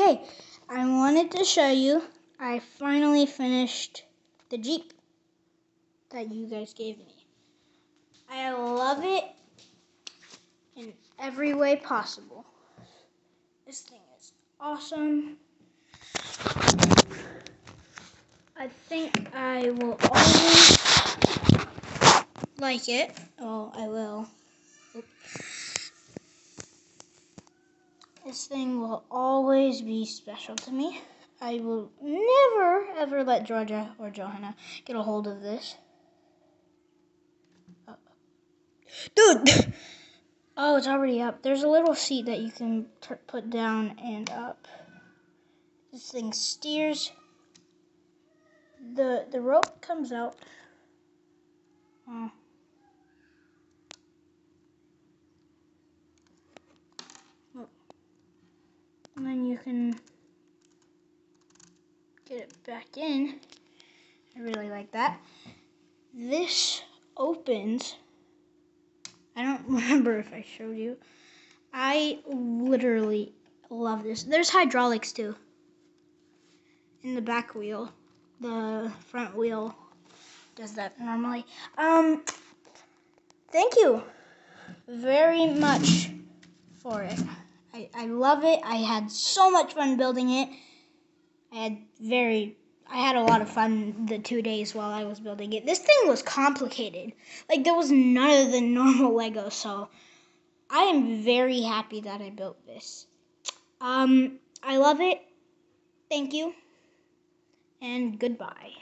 Okay, I wanted to show you. I finally finished the Jeep that you guys gave me. I love it in every way possible. This thing is awesome. I think I will always like it. Oh, I will. This thing will always be special to me. I will never ever let Georgia or Johanna get a hold of this. Dude! Oh, it's already up. There's a little seat that you can put down and up. This thing steers. The the rope comes out. Oh. And then you can get it back in. I really like that. This opens. I don't remember if I showed you. I literally love this. There's hydraulics too. In the back wheel. The front wheel does that normally. Um thank you very much for it. I, I love it. I had so much fun building it. I had very I had a lot of fun the two days while I was building it. This thing was complicated. Like there was none of the normal Lego, so I am very happy that I built this. Um, I love it. Thank you. And goodbye.